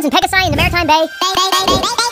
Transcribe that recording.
Penguins and Pegasi in the Maritime Bay. bay bay bay bay bay